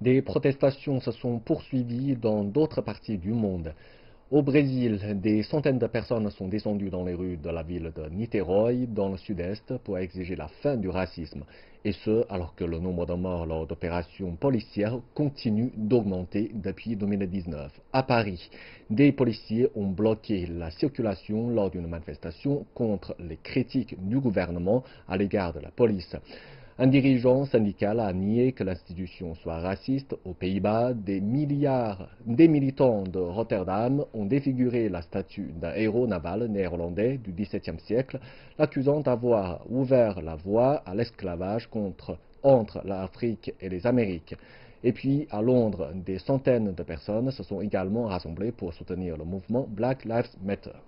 Des protestations se sont poursuivies dans d'autres parties du monde. Au Brésil, des centaines de personnes sont descendues dans les rues de la ville de Niterói, dans le sud-est, pour exiger la fin du racisme. Et ce, alors que le nombre de morts lors d'opérations policières continue d'augmenter depuis 2019. À Paris, des policiers ont bloqué la circulation lors d'une manifestation contre les critiques du gouvernement à l'égard de la police. Un dirigeant syndical a nié que l'institution soit raciste. Aux Pays-Bas, des milliards, des militants de Rotterdam ont défiguré la statue d'un héros naval néerlandais du XVIIe siècle, l'accusant d'avoir ouvert la voie à l'esclavage entre l'Afrique et les Amériques. Et puis, à Londres, des centaines de personnes se sont également rassemblées pour soutenir le mouvement Black Lives Matter.